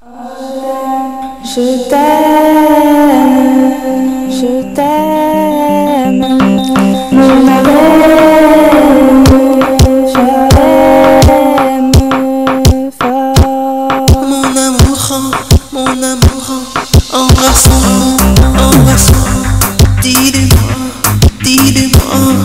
Je t'aime, je t'aime, mon amour, j'aime fort. Mon amour, mon amour, embrasse-moi, embrasse-moi, dis-le-moi, dis-le-moi,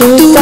孤独